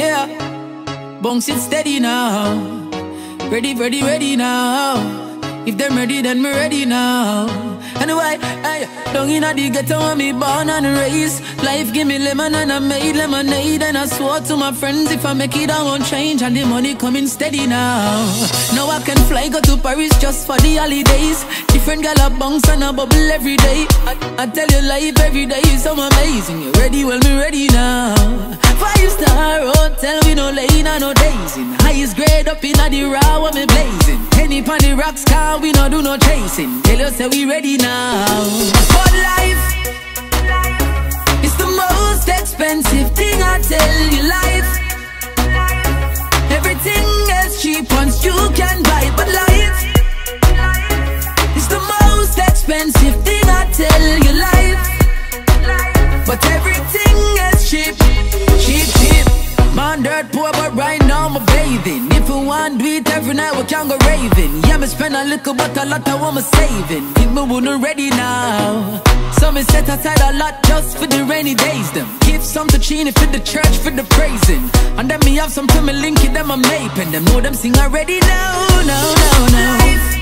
Yeah, bounce it steady now. Ready, ready, ready now. If them ready, then me ready now. Anyway, hey, down in the ghetto, me born and raised. Life give me lemon and I made lemonade. And I swore to my friends, if I make it, I won't change. And the money coming steady now. Now I can fly, go to Paris just for the holidays. Different gal a bounce and a bubble every day. I, I tell you, life every day is so amazing. You ready? Well, me ready now. Five star hotel, we no lane and no dazing. Highest grade up in the raw, what me blazing. Penny pon the rocks, car, we no do no chasing. Tell us say we ready now. But life is the most expensive thing. I tell you, life. Everything is cheap once you can buy, but life it's the most expensive thing. I tell you, life. But everything cheap, cheap, bathing. If we want do it every night, we can go raving. Yeah, me spend a little, but a lot I want me saving. If me wouldn't ready now. So me set aside a lot just for the rainy days. Them give some to Chini for the church for the praising. And then me have some to me link it, them I'm naping. Them know them sing already now, no, no, no.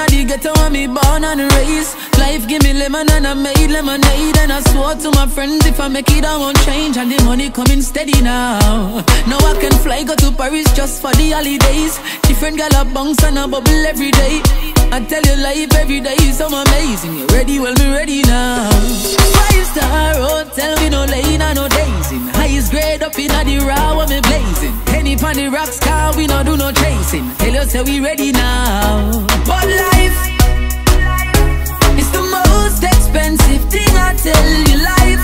Hey, down in the ghetto, when me born and raised. Life give me lemon and I made lemonade. And I swore to my friends if I make it, I won't change. And the money coming steady now. Now I can fly, go to Paris just for the holidays. Different gal a bounce and a bubble every day. I tell you, life every day is so amazing. You ready? Well, me ready now. Five star hotel, we no lane and no dazing. Highest grade up in the raw, what me blazing. Penny pon the rocks, car, we no do no chasing. Tell you, say we ready now. your life